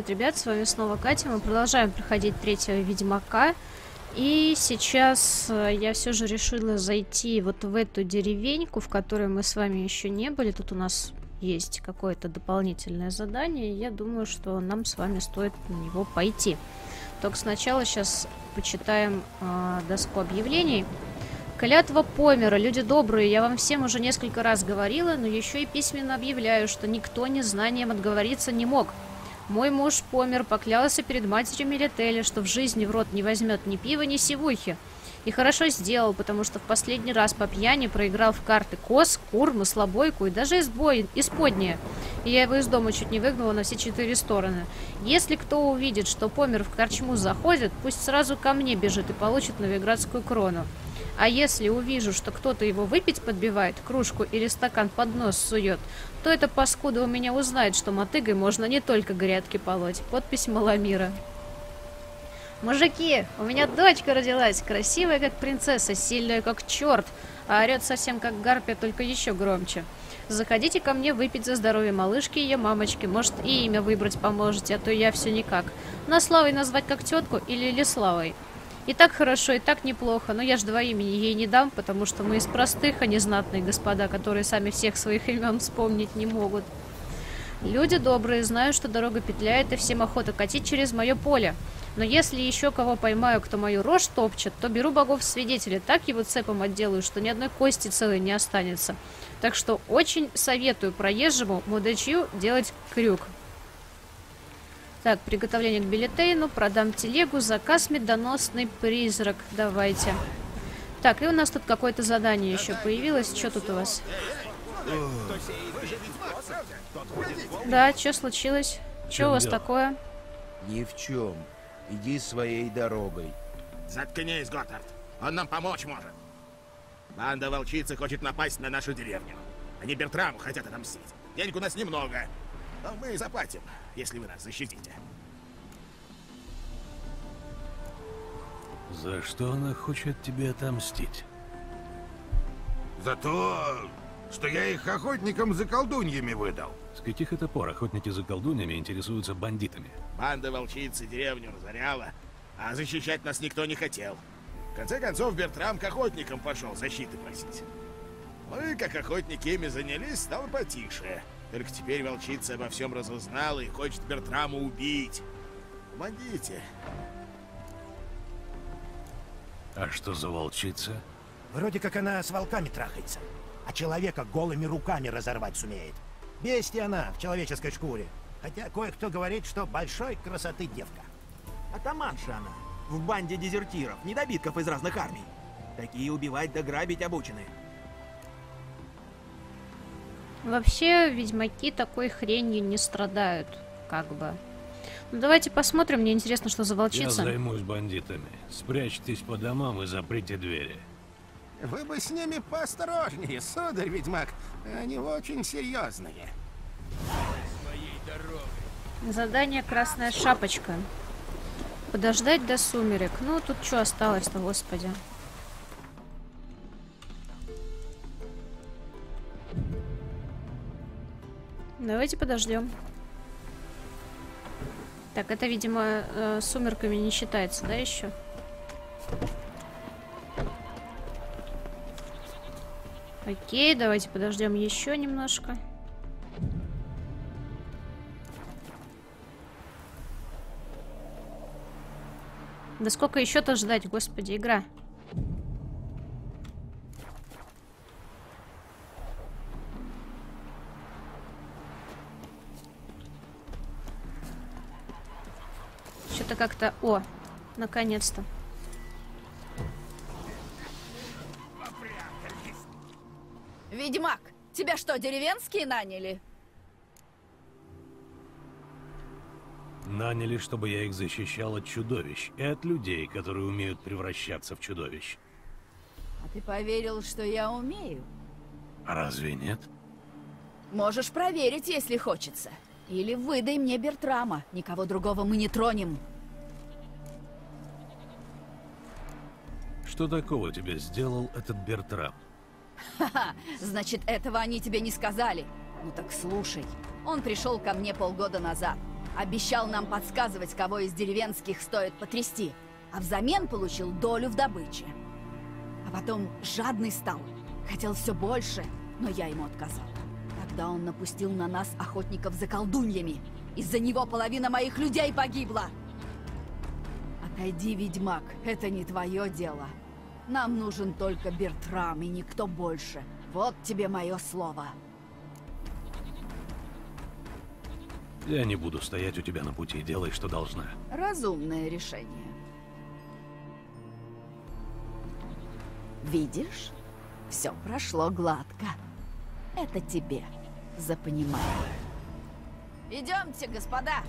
Привет, ребят, с вами снова Катя. Мы продолжаем проходить третьего Ведьмака. И сейчас э, я все же решила зайти вот в эту деревеньку, в которой мы с вами еще не были. Тут у нас есть какое-то дополнительное задание. Я думаю, что нам с вами стоит на него пойти. Только сначала сейчас почитаем э, доску объявлений. Клятва Помера, люди добрые, я вам всем уже несколько раз говорила, но еще и письменно объявляю, что никто незнанием отговориться не мог. Мой муж помер, поклялся перед матерью Мелители, что в жизни в рот не возьмет ни пива, ни сивухи. И хорошо сделал, потому что в последний раз по пьяни проиграл в карты коз, кур, маслобойку и даже избой, исподнее. И я его из дома чуть не выгнала на все четыре стороны. Если кто увидит, что помер в корчму заходит, пусть сразу ко мне бежит и получит новиградскую крону. А если увижу, что кто-то его выпить подбивает, кружку или стакан под нос сует, то эта паскуда у меня узнает, что мотыгой можно не только грядки полоть. Подпись Маламира. Мужики, у меня дочка родилась, красивая как принцесса, сильная как черт, а орет совсем как гарпия, только еще громче. Заходите ко мне выпить за здоровье малышки и ее мамочки. Может, и имя выбрать поможете, а то я все никак. На Славой назвать как тетку или Леславой. И так хорошо, и так неплохо, но я ж два имени ей не дам, потому что мы из простых, а не знатные господа, которые сами всех своих имен вспомнить не могут. Люди добрые, знаю, что дорога петляет, и всем охота катить через мое поле. Но если еще кого поймаю, кто мою рожь топчет, то беру богов в свидетели, так его цепом отделаю, что ни одной кости целой не останется. Так что очень советую проезжему мудачью делать крюк. Так, приготовление к билетейну, продам телегу, заказ медоносный призрак. Давайте. Так, и у нас тут какое-то задание еще появилось. Что тут у вас? Да, что случилось? Что у вас дело? такое? Ни в чем. Иди своей дорогой. Заткнись, Готтард. Он нам помочь может. Банда волчицы хочет напасть на нашу деревню. Они Бертраму хотят отомстить. Денег у нас немного. Но мы заплатим, если вы нас защитите. За что она хочет тебе отомстить? За то, что я их охотникам за колдуньями выдал. С каких это пор охотники за колдуньями интересуются бандитами? Банда волчицы деревню разоряла, а защищать нас никто не хотел. В конце концов, Бертрам к охотникам пошел защиты просить. Мы, как охотники, ими занялись, стало потише. Только теперь волчица обо всем разузнала и хочет Бертраму убить. Помогите. А что за волчица? Вроде как она с волками трахается, а человека голыми руками разорвать сумеет. Бестия она в человеческой шкуре. Хотя кое-кто говорит, что большой красоты девка. Атаманша она. В банде дезертиров, недобитков из разных армий. Такие убивать да грабить обучены. Вообще, ведьмаки такой хренью не страдают, как бы. Ну, давайте посмотрим, мне интересно, что за волчица. Я займусь бандитами. Спрячьтесь по домам и заприте двери. Вы бы с ними поосторожнее, сударь ведьмак. Они очень серьезные. Задание «Красная шапочка». Подождать до сумерек. Ну, тут что осталось-то, господи. Давайте подождем. Так, это, видимо, э, сумерками не считается, да, еще? Окей, давайте подождем еще немножко. Да сколько еще-то ждать, господи, игра. Как-то... О, наконец-то. Ведьмак, тебя что, деревенские наняли? Наняли, чтобы я их защищал от чудовищ и от людей, которые умеют превращаться в чудовищ. А ты поверил, что я умею? А разве нет? Можешь проверить, если хочется. Или выдай мне Бертрама. Никого другого мы не тронем. Что такого тебе сделал этот Бертрам? Ха-ха, значит, этого они тебе не сказали. Ну так слушай, он пришел ко мне полгода назад, Обещал нам подсказывать, кого из деревенских стоит потрясти, а взамен получил долю в добыче. А потом жадный стал. Хотел все больше, но я ему отказал. Тогда он напустил на нас охотников за колдуньями. Из-за него половина моих людей погибла. Отойди, ведьмак, это не твое дело. Нам нужен только Бертрам и никто больше. Вот тебе мое слово. Я не буду стоять у тебя на пути, делай, что должна. Разумное решение. Видишь? Все прошло гладко. Это тебе за понимание. Идемте, господа.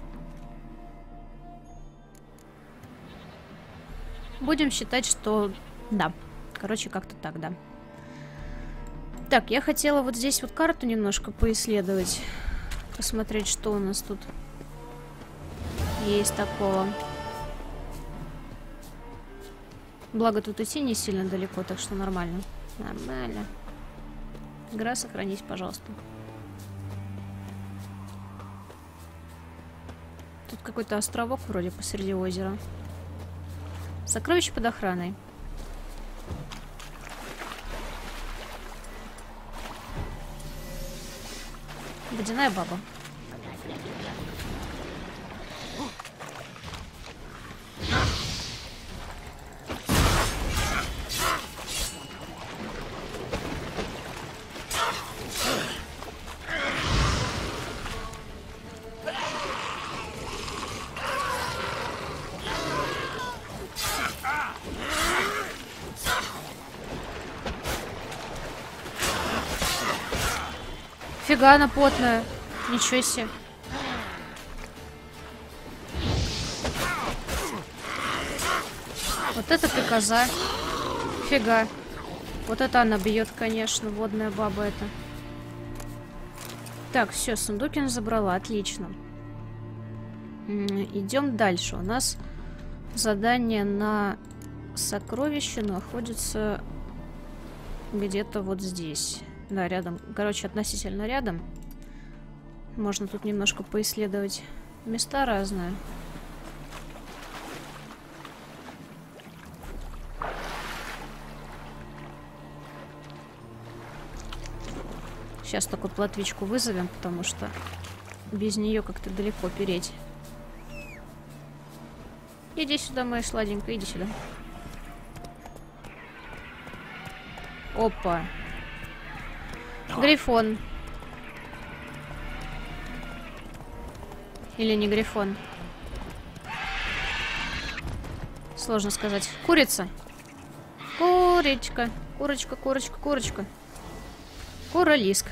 Будем считать, что да. Короче, как-то так, да. Так, я хотела вот здесь вот карту немножко поисследовать. Посмотреть, что у нас тут есть такого. Благо тут идти не сильно далеко, так что нормально. Нормально. Игра, сохранись, пожалуйста. Тут какой-то островок вроде посреди озера. Сокровище под охраной. Водяная баба. Фига она потная. Ничего себе. Вот это коза. Фига. Вот это она бьет, конечно, водная баба это. Так, все, Сундукин забрала, отлично. Идем дальше. У нас задание на сокровище находится где-то вот здесь. Да, рядом. Короче, относительно рядом. Можно тут немножко поисследовать места разные. Сейчас такую платвичку вызовем, потому что без нее как-то далеко переть. Иди сюда, моя сладенькая, иди сюда. Опа. Грифон. Или не грифон? Сложно сказать. Курица. Курочка. Курочка, курочка, курочка. Куролиск.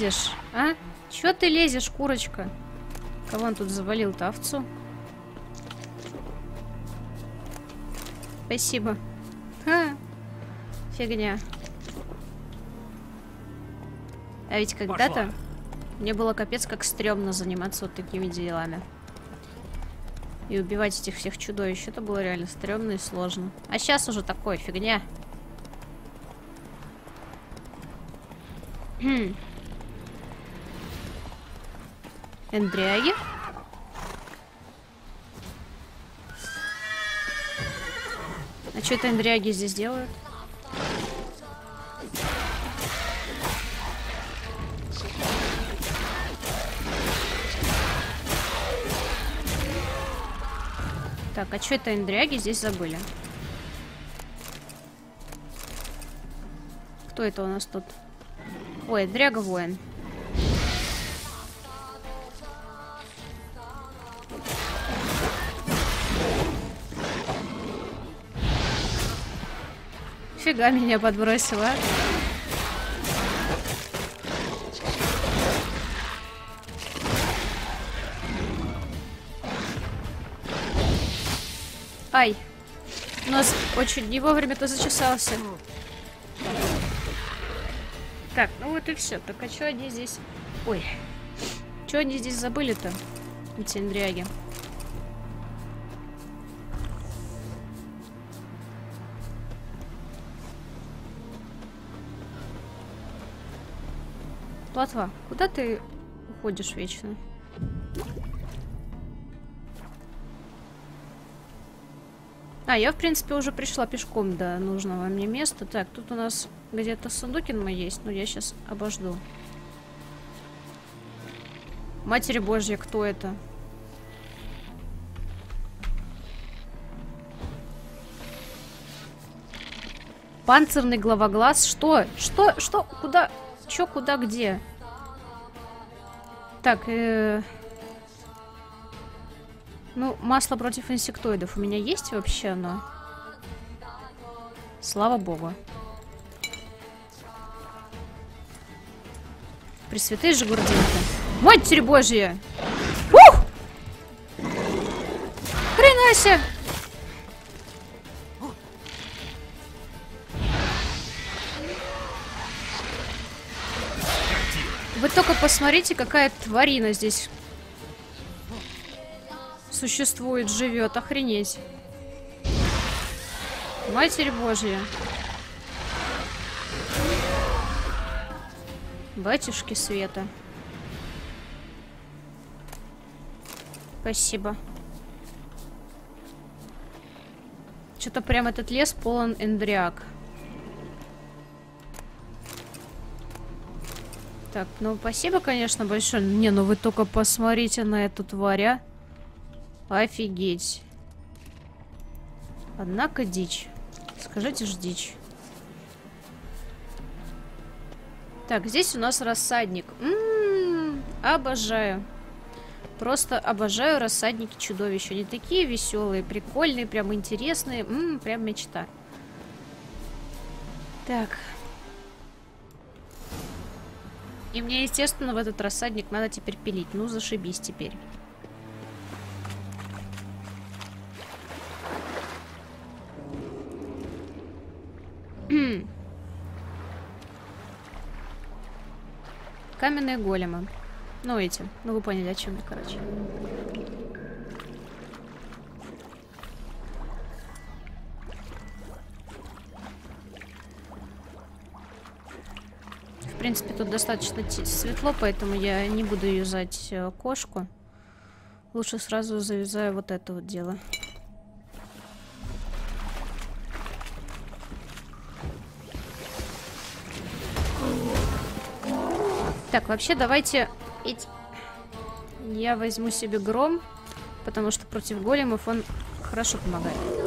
Лезешь, а? Чё ты лезешь, курочка? Кого он тут завалил-то? Овцу? Спасибо. Ха. Фигня. А ведь когда-то мне было капец как стрёмно заниматься вот такими делами. И убивать этих всех чудовищ. Это было реально стрёмно и сложно. А сейчас уже такое фигня. Эндряги? А что это эндряги здесь делают? Так, а что это эндряги здесь забыли? Кто это у нас тут? Ой, дряга воин. Фига меня подбросила. Ай. У нас очень не вовремя-то зачесался. Так, ну вот и все. Так, а что они здесь... Ой. Что они здесь забыли-то? Эти индряги. Платва, куда ты уходишь вечно? А, я, в принципе, уже пришла пешком до нужного мне места. Так, тут у нас где-то сундукин мой есть, но я сейчас обожду. Матери Божья, кто это? Панцирный главоглаз? Что? Что? Что? Куда? Чё, куда, где? Так, э... Ну, масло против инсектоидов у меня есть вообще оно? Слава богу. Пресвятые же гурдинка. Матерь божья! Ух! Хрена себе! Посмотрите, какая тварина здесь существует, живет. Охренеть. Матерь Божья. Батюшки Света. Спасибо. Что-то прям этот лес полон эндриак. Так, ну спасибо, конечно, большое. Не, ну вы только посмотрите на эту тварь, а. Офигеть. Однако дичь. Скажите ж дичь. Так, здесь у нас рассадник. М -м -м, обожаю. Просто обожаю рассадники чудовищ. Они такие веселые, прикольные, прям интересные. М -м, прям мечта. Так. И мне, естественно, в этот рассадник надо теперь пилить. Ну, зашибись теперь. Каменные големы. Ну, эти. Ну, вы поняли, о чем я, короче. Принципе, тут достаточно светло, поэтому я не буду юзать э, кошку. Лучше сразу завязаю вот это вот дело. Так, вообще давайте... Я возьму себе гром, потому что против големов он хорошо помогает.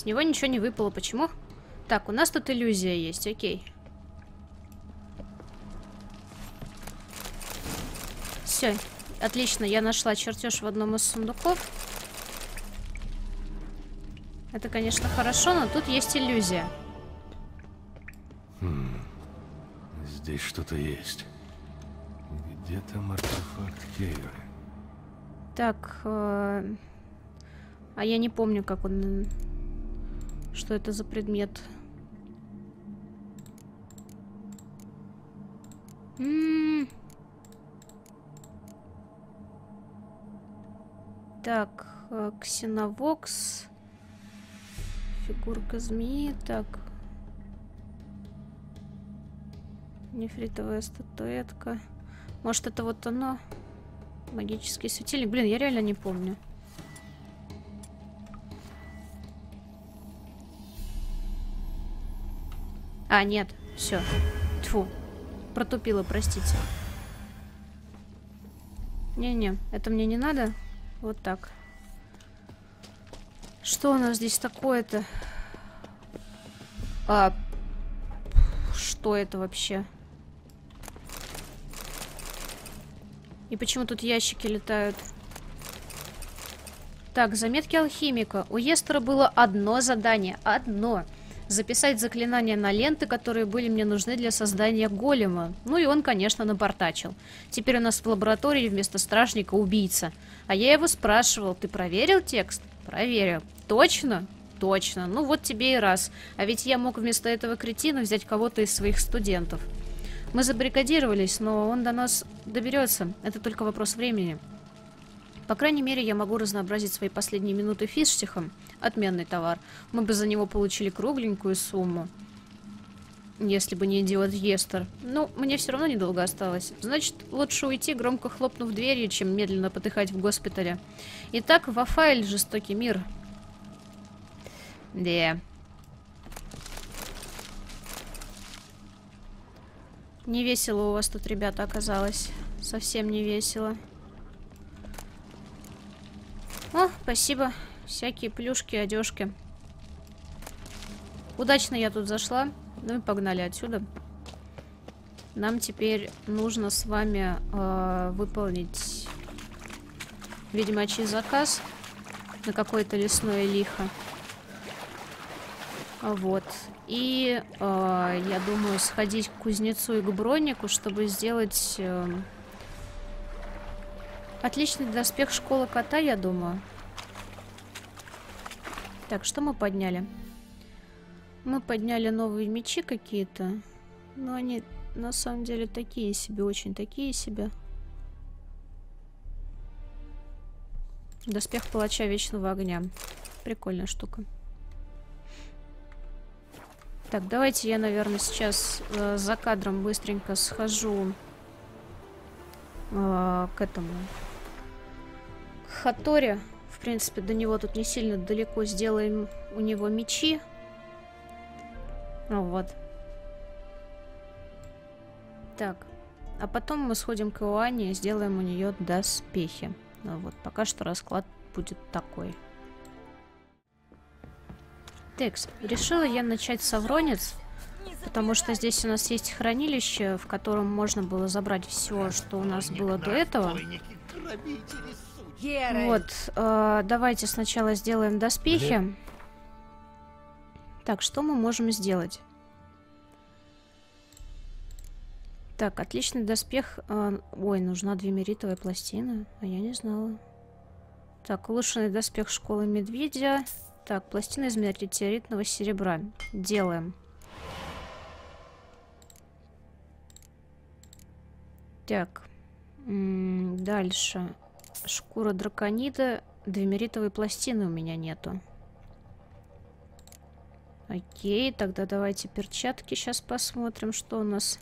С него ничего не выпало. Почему? Так, у нас тут иллюзия есть. Окей. Все. Отлично, я нашла чертеж в одном из сундуков. Это, конечно, хорошо, но тут есть иллюзия. Хм. Здесь что-то есть. Где там артефакт Кейры? Так, э... а я не помню, как он что это за предмет? М -м -м. Так, э, ксеновокс. Фигурка змеи. Так. Нефритовая статуэтка. Может, это вот оно? Магический светильник. Блин, я реально не помню. А, нет, все. Тьфу. Протупила, простите. Не-не, это мне не надо. Вот так. Что у нас здесь такое-то? А, что это вообще? И почему тут ящики летают? Так, заметки алхимика. У Естера было одно задание. Одно. Записать заклинания на ленты, которые были мне нужны для создания голема. Ну и он, конечно, напортачил. Теперь у нас в лаборатории вместо стражника убийца. А я его спрашивал, ты проверил текст? Проверил. Точно? Точно. Ну вот тебе и раз. А ведь я мог вместо этого кретина взять кого-то из своих студентов. Мы забаррикадировались, но он до нас доберется. Это только вопрос времени. По крайней мере, я могу разнообразить свои последние минуты фиштихом. Отменный товар. Мы бы за него получили кругленькую сумму. Если бы не идиот Естер. Ну, мне все равно недолго осталось. Значит, лучше уйти, громко хлопнув дверью, чем медленно потыхать в госпитале. Итак, Вафайль, жестокий мир. Да. Не весело у вас тут, ребята, оказалось. Совсем не весело. О, спасибо. Всякие плюшки, одежки. Удачно я тут зашла. Ну и погнали отсюда. Нам теперь нужно с вами э, выполнить ведьмачий заказ на какое-то лесное лихо. Вот. И э, я думаю сходить к кузнецу и к бронику, чтобы сделать э, отличный доспех школы кота, я думаю. Так, что мы подняли? Мы подняли новые мечи какие-то. Но они на самом деле такие себе, очень такие себе. Доспех палача вечного огня. Прикольная штука. Так, давайте я, наверное, сейчас э, за кадром быстренько схожу э, к этому. К Хаторе. В принципе, до него тут не сильно далеко. Сделаем у него мечи. Ну вот. Так. А потом мы сходим к Иоанне и сделаем у нее доспехи. Ну вот. Пока что расклад будет такой. Текст. Решила я начать с Авронец, потому что здесь у нас есть хранилище, в котором можно было забрать все, что у нас было до этого. Вот, э, давайте сначала сделаем доспехи. Так, что мы можем сделать? Так, отличный доспех. Э, ой, нужна двемеритовая пластина. А я не знала. Так, улучшенный доспех школы медведя. Так, пластина из метеоритного серебра. Делаем. Так. Дальше. Шкура драконида. Двемеритовой пластины у меня нету. Окей, тогда давайте перчатки сейчас посмотрим, что у нас.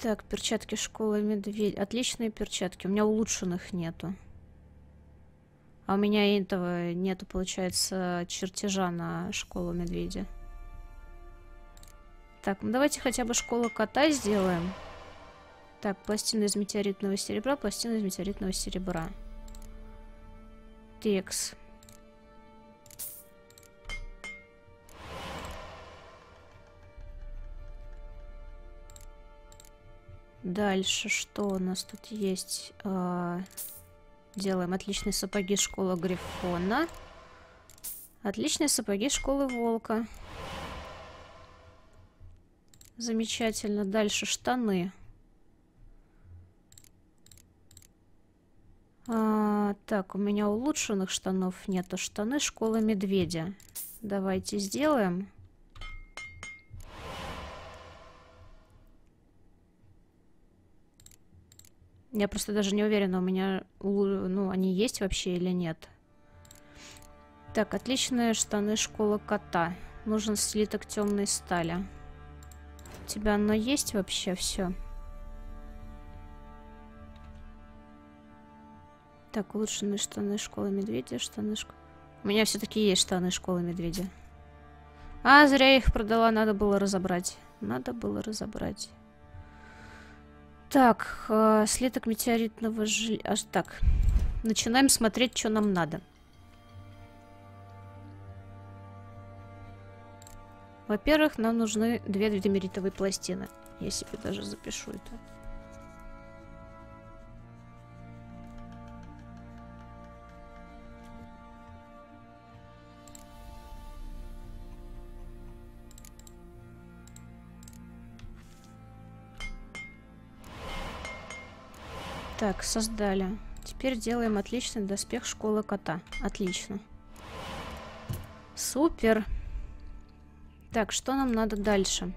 Так, перчатки школы медведь. Отличные перчатки. У меня улучшенных нету. А у меня этого нету, получается, чертежа на школу медведя. Так, ну давайте хотя бы школу кота сделаем. Так, пластина из метеоритного серебра, пластина из метеоритного серебра. Текс. Дальше, что у нас тут есть? А, Делаем отличные сапоги школы Грифона. Отличные сапоги школы Волка. Замечательно. Дальше штаны. А, так, у меня улучшенных штанов нету. Штаны школы Медведя. Давайте сделаем. Я просто даже не уверена, у меня, ну, они есть вообще или нет. Так, отличные штаны школы кота. Нужен слиток темной стали. У тебя оно есть вообще все? Так, улучшенные штаны школы медведя, штаны школы... У меня все-таки есть штаны школы медведя. А, зря я их продала, надо было разобрать. Надо было разобрать. Так, э, слиток метеоритного железа. Аж так. Начинаем смотреть, что нам надо. Во-первых, нам нужны две демеритовые пластины. Я себе даже запишу это. Так, создали. Теперь делаем отличный доспех школы кота. Отлично. Супер. Так, что нам надо дальше?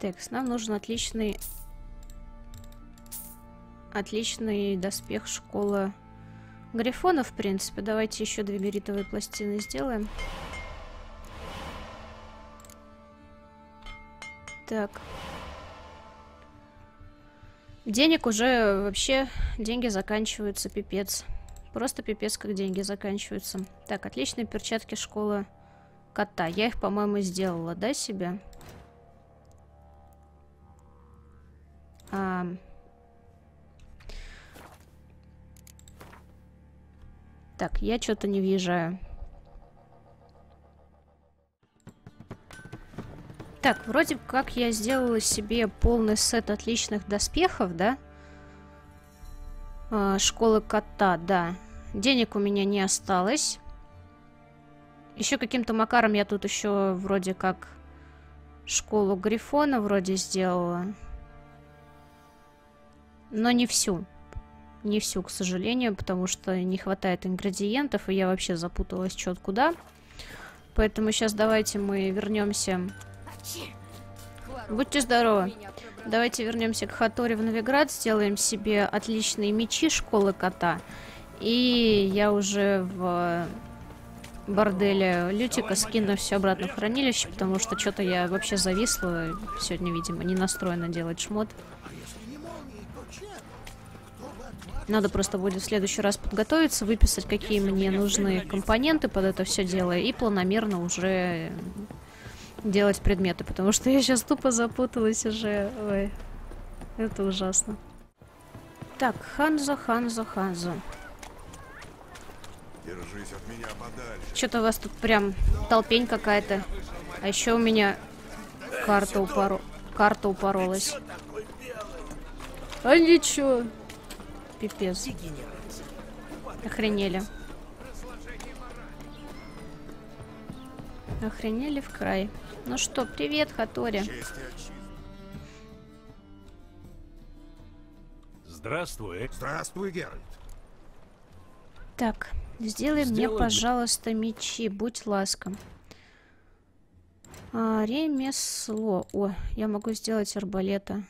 Так, нам нужен отличный Отличный доспех школы Грифона, в принципе. Давайте еще две меритовые пластины сделаем. Так. Денег уже вообще... Деньги заканчиваются, пипец. Просто пипец, как деньги заканчиваются. Так, отличные перчатки школы кота. Я их, по-моему, сделала, да, себе? А... Так, я что-то не въезжаю. Так, вроде как я сделала себе полный сет отличных доспехов, да? А, школы кота, да. Денег у меня не осталось. Еще каким-то макаром я тут еще вроде как школу Грифона вроде сделала. Но не всю. Не всю, к сожалению, потому что не хватает ингредиентов, и я вообще запуталась что куда. Поэтому сейчас давайте мы вернемся... Будьте здоровы. Давайте вернемся к Хаторе в Новиград, сделаем себе отличные мечи школы кота. И я уже в борделе Лютика скину все обратно в хранилище, потому что что-то я вообще зависла. Сегодня, видимо, не настроена делать шмот. Надо просто будет в следующий раз подготовиться, выписать, какие мне нужны компоненты под это все дело, и планомерно уже делать предметы, потому что я сейчас тупо запуталась уже. Ой, это ужасно. Так, Ханзо, Ханзо, Ханзо. Держись от меня подальше. Что-то у вас тут прям толпень какая-то. А еще у меня карта упоро... карта упоролась. А ничего. Пипец. Охренели. Охренели в край. Ну что, привет, Хатори. Здравствуй. Здравствуй, Геральт. Так, сделай Сделай. мне, пожалуйста, мечи, будь ласком. А, ремесло. О, я могу сделать арбалета.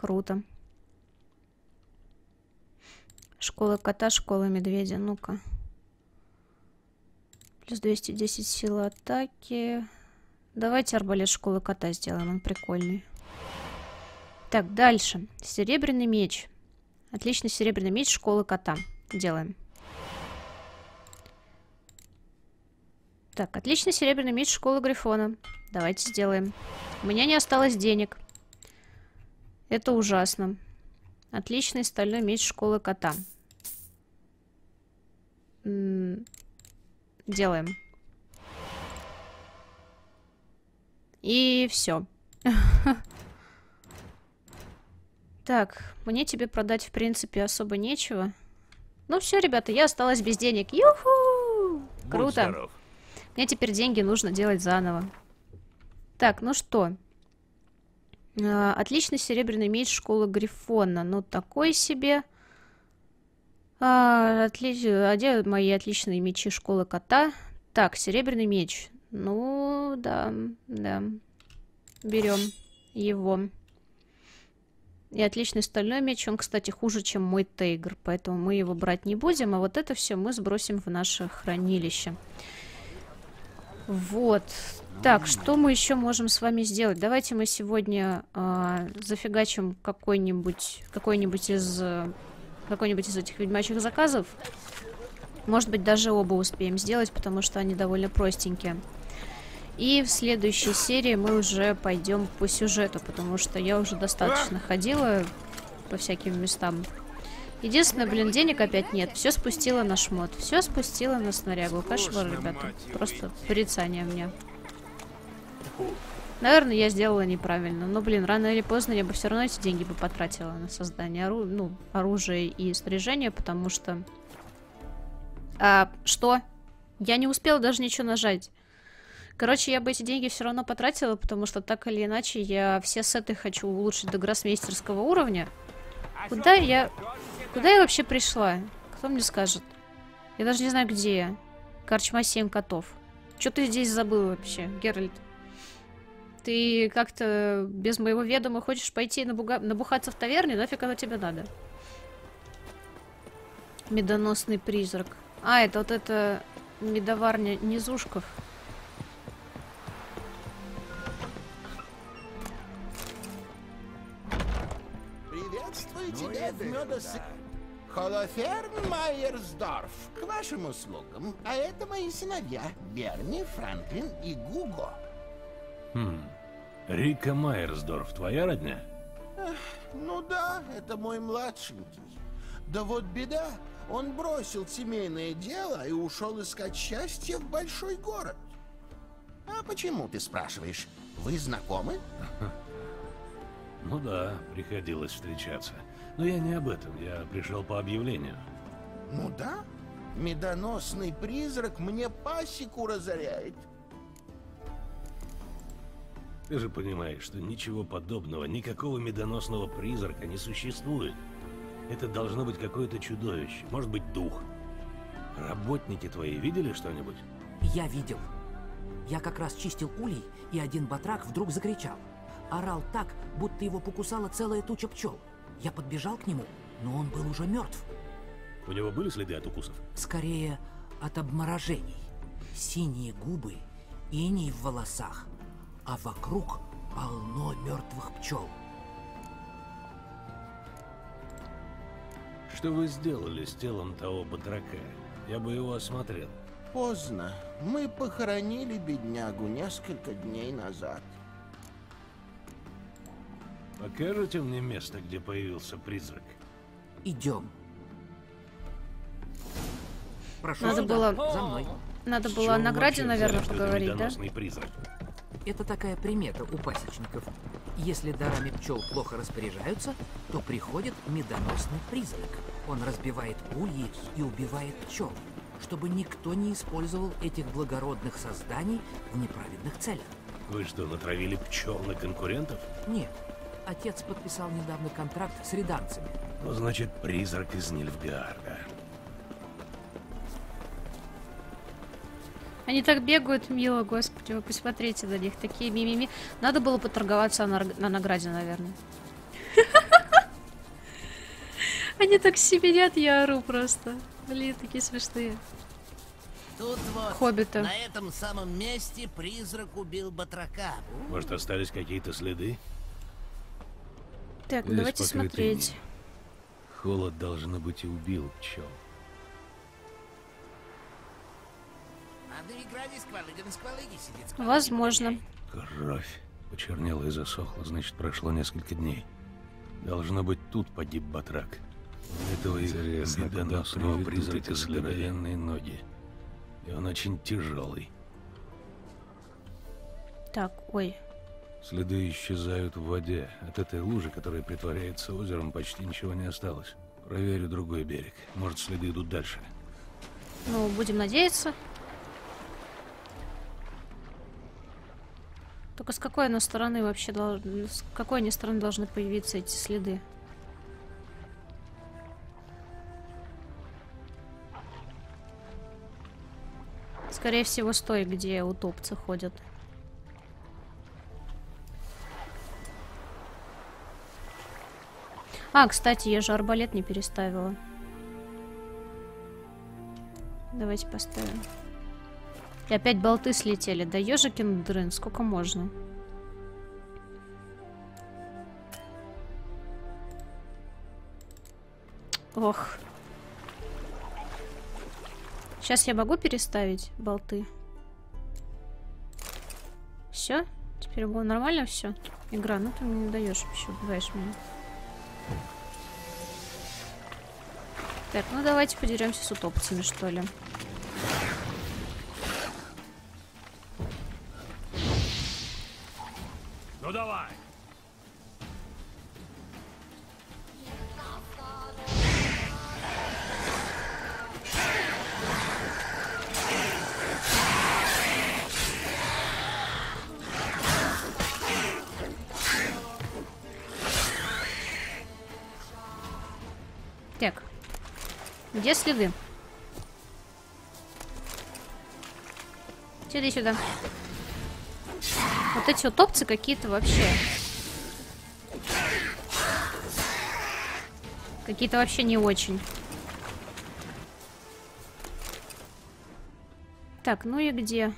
Круто. Школа кота, школа медведя. Ну-ка. Плюс 210 силы атаки. Давайте арбалет школы кота сделаем, он прикольный. Так, дальше. Серебряный меч. Отличный серебряный меч школы кота. Делаем. Так, отличный серебряный меч школы Грифона. Давайте сделаем. У меня не осталось денег. Это ужасно. Отличный стальной меч школы кота. Делаем. И все. Так, мне тебе продать, в принципе, особо нечего. Ну все, ребята, я осталась без денег. Юху! Круто. Мне теперь деньги нужно делать заново. Так, ну что? А, отличный серебряный меч школы Грифона. Ну, такой себе. А, отли... а где мои отличные мечи школы кота? Так, серебряный меч. Ну, да, да. Берем его. И отличный стальной меч, он, кстати, хуже, чем мой Тейгр, поэтому мы его брать не будем, а вот это все мы сбросим в наше хранилище. Вот. Так, что мы еще можем с вами сделать? Давайте мы сегодня э, зафигачим какой-нибудь какой-нибудь из какой-нибудь из этих ведьмачьих заказов. Может быть, даже оба успеем сделать, потому что они довольно простенькие. И в следующей серии мы уже пойдем по сюжету, потому что я уже достаточно ходила по всяким местам. Единственное, блин, денег опять нет. Все спустила на шмот. Все спустила на снарягу. Кошмар, ребята. Просто порицание мне. Наверное, я сделала неправильно. Но, блин, рано или поздно я бы все равно эти деньги бы потратила на создание ору ну, оружия и снаряжения, потому что... А, что? Я не успела даже ничего нажать. Короче, я бы эти деньги все равно потратила, потому что так или иначе я все сеты хочу улучшить до гроссмейстерского уровня. Куда я... Куда я вообще пришла? Кто мне скажет? Я даже не знаю, где я. Корчма 7 котов. Что ты здесь забыл вообще, Геральт? Ты как-то без моего ведома хочешь пойти набуга... набухаться в таверне? Нафиг оно тебе надо? Медоносный призрак. А, это вот это медоварня низушков. Приветствую тебя медос... Холоферм Майерсдорф, к вашим услугам. А это мои сыновья, Берни, Франклин и Гуго. Хм. Рика Майерсдорф, твоя родня? Эх, ну да, это мой младшенький. Да вот беда, он бросил семейное дело и ушел искать счастье в большой город. А почему, ты спрашиваешь? Вы знакомы? Ну да, приходилось встречаться. Но я не об этом, я пришел по объявлению. Ну да, медоносный призрак мне пасеку разоряет. Ты же понимаешь, что ничего подобного, никакого медоносного призрака не существует. Это должно быть какое-то чудовище, может быть дух. Работники твои видели что-нибудь? Я видел. Я как раз чистил улей, и один батрак вдруг закричал. Орал так, будто его покусала целая туча пчел. Я подбежал к нему, но он был уже мертв. У него были следы от укусов? Скорее, от обморожений. Синие губы, иней в волосах, а вокруг полно мертвых пчел. Что вы сделали с телом того батрака? Я бы его осмотрел. Поздно. Мы похоронили беднягу несколько дней назад. Покажете мне место, где появился призрак? Идем. Прошу Надо сюда, было- за мной. Надо С было о награде, наверное, поговорить, да? медоносный призрак? Это такая примета у пасечников. Если дарами пчел плохо распоряжаются, то приходит медоносный призрак. Он разбивает ульи и убивает пчел, чтобы никто не использовал этих благородных созданий в неправедных целях. Вы что, натравили пчел на конкурентов? Нет, отец подписал недавно контракт с реданцами. Ну, значит, призрак из Нильфгаарда. Они так бегают мило, господи, вы посмотрите на них, такие мимими. Надо было поторговаться на, награде, наверное. Они так семенят, я ору просто. Блин, такие смешные. Тут вот, Хоббиты. на этом самом месте призрак убил батрака. Может, остались какие-то следы? Так, Здесь давайте смотреть. Холод, должно быть, и убил пчел. Сидит. Возможно. Кровь. Почернела и засохла, значит, прошло несколько дней. Должно быть, тут погиб батрак. У этого их приведут призрака здоровенные ноги. И он очень тяжелый. Так, ой. Следы исчезают в воде. От этой лужи, которая притворяется озером, почти ничего не осталось. Проверю другой берег. Может, следы идут дальше. Ну, будем надеяться. Только с какой она стороны вообще должны... С какой они стороны должны появиться эти следы? Скорее всего, с той, где утопцы ходят. А, кстати, я же арбалет не переставила. Давайте поставим. И опять болты слетели. Да ежикин дрын, сколько можно? Ох. Сейчас я могу переставить болты? Все? Теперь было нормально все? Игра, ну ты мне не даешь вообще, убиваешь меня. Так, ну давайте подеремся с утопцами, что ли. Ну давай! Где следы? Иди сюда. Вот эти утопцы какие-то вообще. Какие-то вообще не очень. Так, ну и где?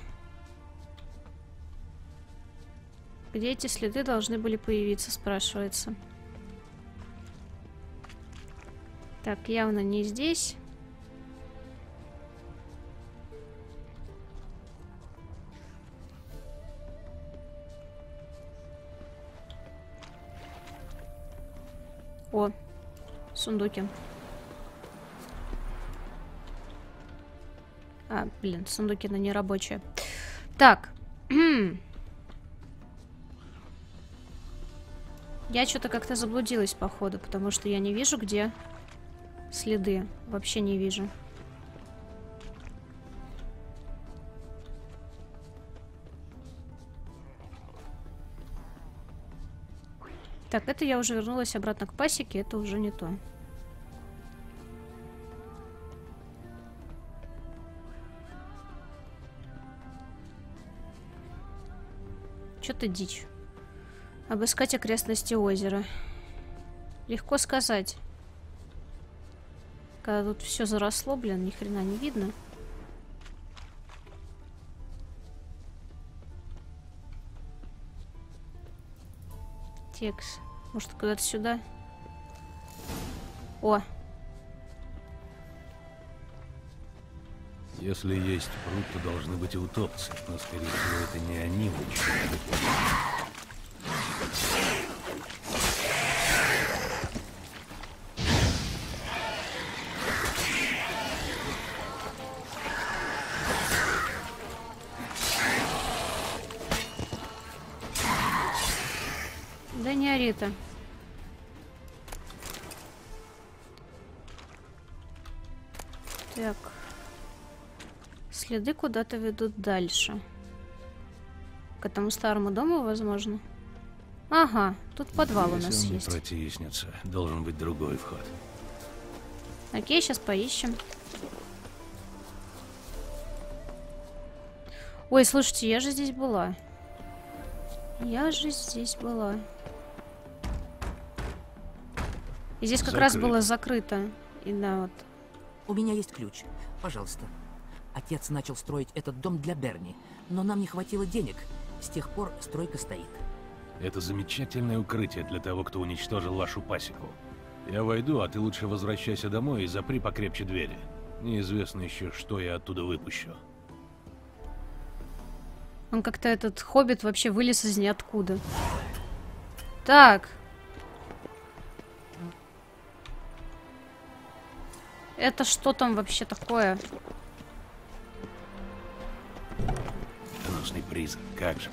Где эти следы должны были появиться, спрашивается. Так, явно не здесь. О, сундуки. А, блин, сундуки на нерабочие. Так. я что-то как-то заблудилась, походу, потому что я не вижу, где следы. Вообще не вижу. Так, это я уже вернулась обратно к пасеке, это уже не то. Что-то дичь. Обыскать окрестности озера. Легко сказать. Когда тут все заросло, блин, ни хрена не видно. Текс. Может, куда-то сюда? О! Если есть пруд, то должны быть и утопцы. Но, скорее всего, это не они вычислили. Да не ори. Так. Следы куда-то ведут дальше. К этому старому дому, возможно. Ага, тут подвал у Если нас он не есть. протиснется, должен быть другой вход. Окей, сейчас поищем. Ой, слушайте, я же здесь была. Я же здесь была. И здесь как раз Закрыто. было закрыто. И да, вот. У меня есть ключ. Пожалуйста. Отец начал строить этот дом для Берни, но нам не хватило денег. С тех пор стройка стоит. Это замечательное укрытие для того, кто уничтожил вашу пасеку. Я войду, а ты лучше возвращайся домой и запри покрепче двери. Неизвестно еще, что я оттуда выпущу. Он как-то этот хоббит вообще вылез из ниоткуда. Так. Это что там вообще такое? Доносный призрак, как же.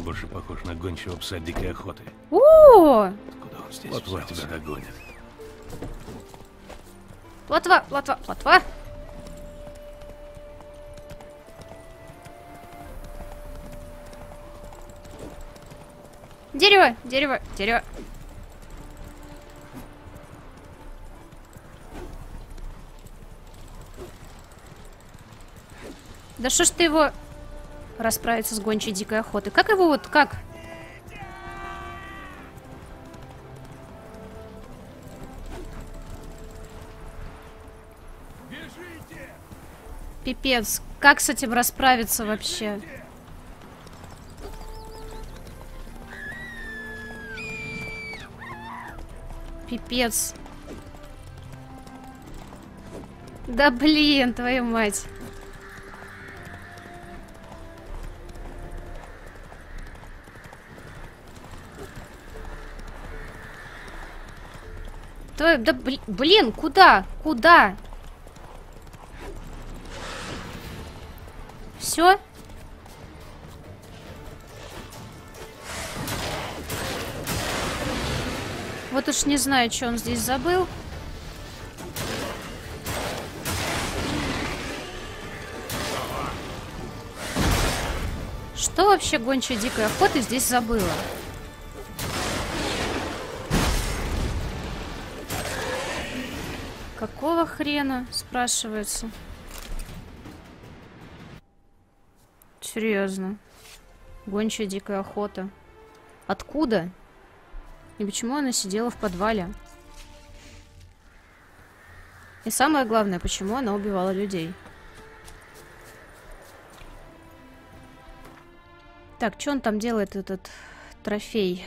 Больше похож на гончего пса дикой охоты. О! Куда он здесь Вот тебя догонит. Плотва, плотва, плотва. Дерево, дерево, дерево. Да что ж ты его... Расправиться с гончей дикой охоты. Как его вот, как? Бежите! Пипец. Как с этим расправиться вообще? Пипец. Да блин, твою мать. Да, да блин, куда? Куда? Все? Вот уж не знаю, что он здесь забыл. Что вообще гончая дикая охота здесь забыла? Какого хрена, спрашивается? Серьезно. Гончая дикая охота. Откуда? И почему она сидела в подвале? И самое главное, почему она убивала людей? Так, что он там делает, этот трофей?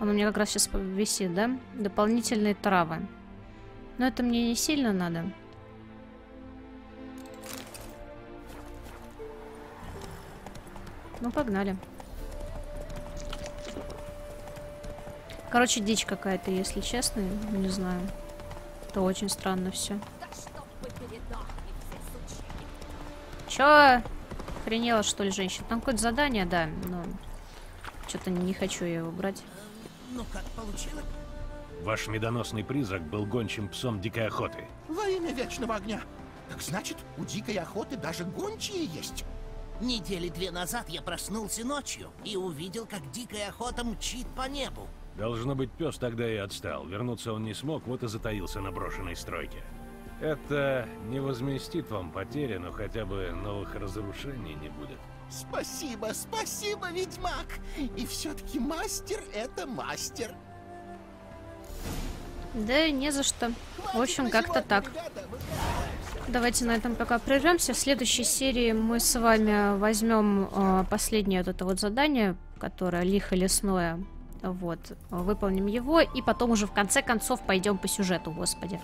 Он у меня как раз сейчас висит, да? Дополнительные травы. Но это мне не сильно надо. Ну, погнали. Короче, дичь какая-то, если честно. Не знаю. Это очень странно все. Чё? Охренела, что ли, женщина? Там какое-то задание, да, но... Что-то не хочу я его брать. Ну как получилось? Ваш медоносный призрак был гончим псом дикой охоты. Во имя Вечного Огня. Так значит, у дикой охоты даже гончие есть? Недели две назад я проснулся ночью и увидел, как дикая охота мчит по небу. Должно быть, пес тогда и отстал. Вернуться он не смог, вот и затаился на брошенной стройке. Это не возместит вам потери, но хотя бы новых разрушений не будет. Спасибо, спасибо, ведьмак! И все-таки мастер — это мастер. Да не за что. В общем, как-то так. Давайте на этом пока прервемся. В следующей серии мы с вами возьмем э, последнее вот это вот задание, которое лихо лесное. Вот, выполним его, и потом уже в конце концов пойдем по сюжету, господи.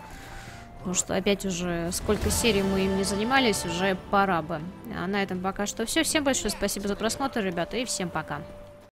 Потому что опять уже сколько серий мы им не занимались, уже пора бы. А на этом пока что все. Всем большое спасибо за просмотр, ребята, и всем пока.